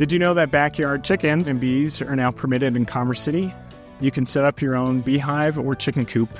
Did you know that backyard chickens and bees are now permitted in Commerce City? You can set up your own beehive or chicken coop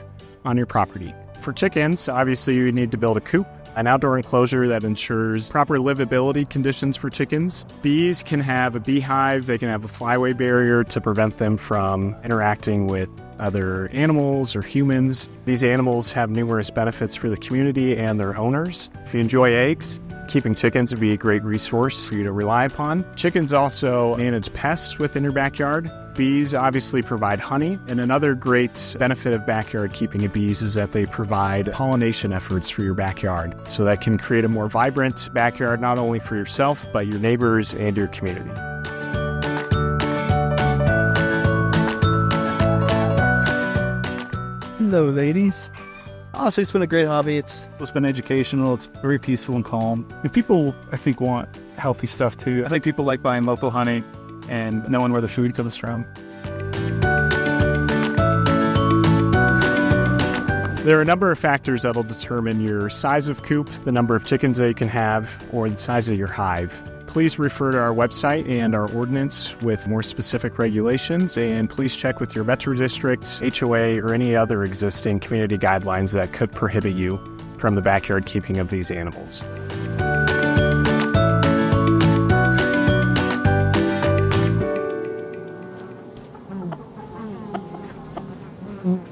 on your property. For chickens, obviously you need to build a coop, an outdoor enclosure that ensures proper livability conditions for chickens. Bees can have a beehive, they can have a flyway barrier to prevent them from interacting with other animals or humans. These animals have numerous benefits for the community and their owners. If you enjoy eggs, keeping chickens would be a great resource for you to rely upon. Chickens also manage pests within your backyard. Bees obviously provide honey, and another great benefit of backyard keeping of bees is that they provide pollination efforts for your backyard. So that can create a more vibrant backyard not only for yourself, but your neighbors and your community. Hello, ladies. Honestly, it's been a great hobby. It's It's been educational. It's very peaceful and calm. And people, I think, want healthy stuff too. I think people like buying local honey and knowing where the food comes from. There are a number of factors that'll determine your size of coop, the number of chickens that you can have, or the size of your hive. Please refer to our website and our ordinance with more specific regulations, and please check with your metro districts, HOA, or any other existing community guidelines that could prohibit you from the backyard keeping of these animals. Mm-hmm.